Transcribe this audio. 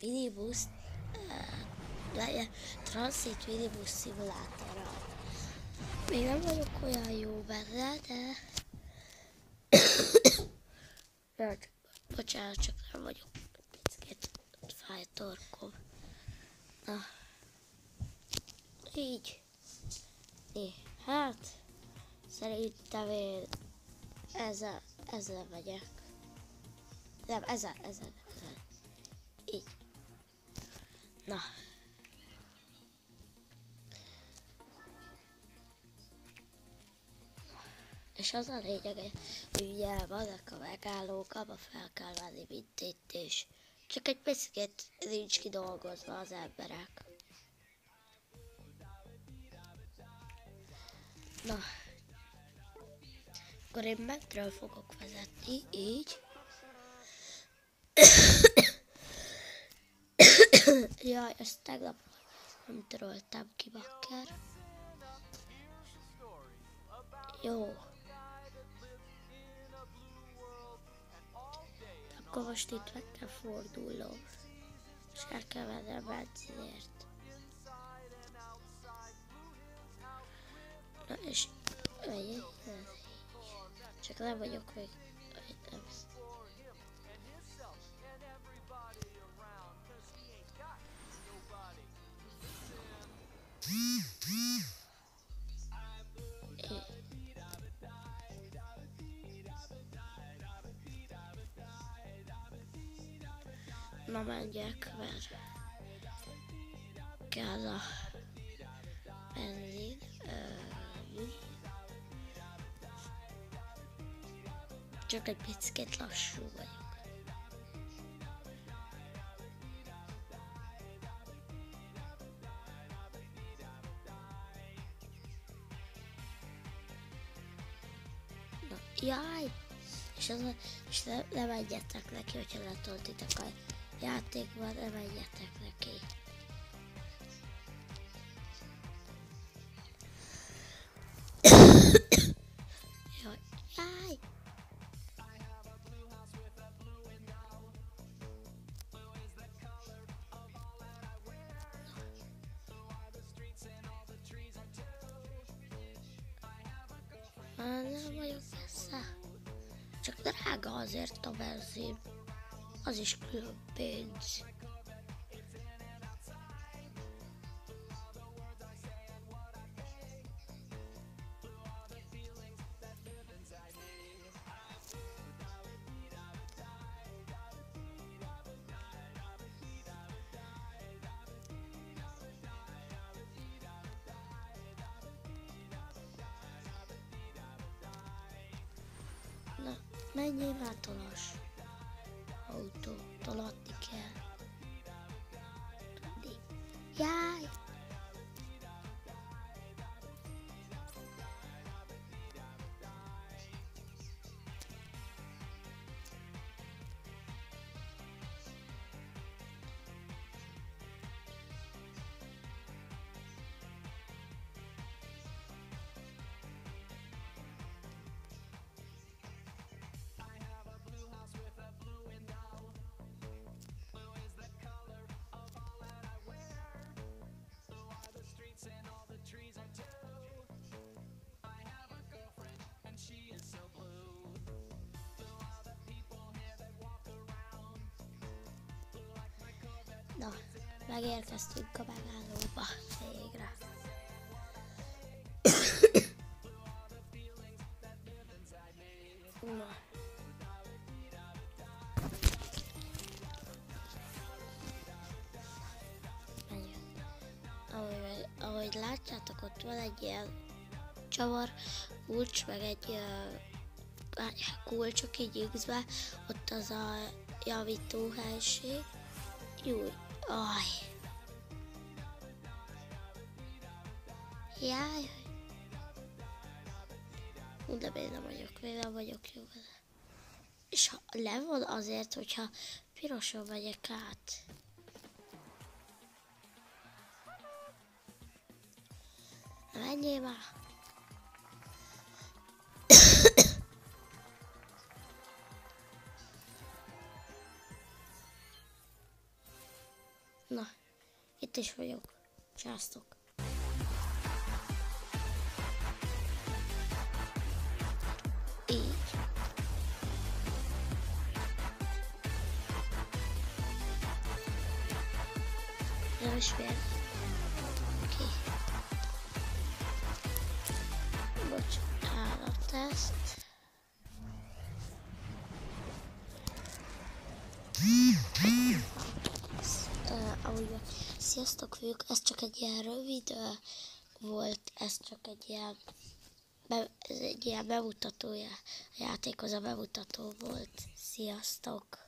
minibus, legyen Transit minibus szimulátorral. Még nem vagyok olyan jó benne, de... Mert, bocsánat, csak nem vagyok picit fáj torkom. Na. Így. Né. Hát, szerintem én ezzel, ezzel megyek. Nem, ezzel, ezzel, Na. És az a lényeg, hogy ugye vannak a megállók, abba fel kell venni mindent, és csak egy picit nincs kidolgozva az emberek. Na, akkor én mentről fogok vezetni, így. Jaj, ezt tegnap nem töröltem ki, bakker. Jó. Akkor most itt meg kell fordulnom. És el kell vennem benzinért. Na és. Csak nem vagyok még. Na menjek, mert kell a benzin. Csak egy picit lassú vagyok. Jaj! És, az, és ne, ne menjetek neki, hogyha letoltitek a játékban, ne menjetek neki. Jaj, jaj! Már nem vagyok messze. Csak drága azért a benzin. Az is külön pénz. Menjél már tolas. Jaj! Megérkeztünk a megállóba végre. Ahogy, ahogy látjátok, ott van egy ilyen csavar kulcs, meg egy uh, kulcsok így ott az a javító helység. Jó, aj. Jaj. Ú, de még nem vagyok, nem vagyok jó vele. És ha le van azért, hogyha pirosan megyek át. Menjél már. Na, itt is vagyok. Császtok. Ezt. uh, ahogy van. Sziasztok fiúk, ez csak egy ilyen rövid volt, ez csak egy ilyen, be, ez egy ilyen bemutatója, a játékhoz a bemutató volt. Sziasztok!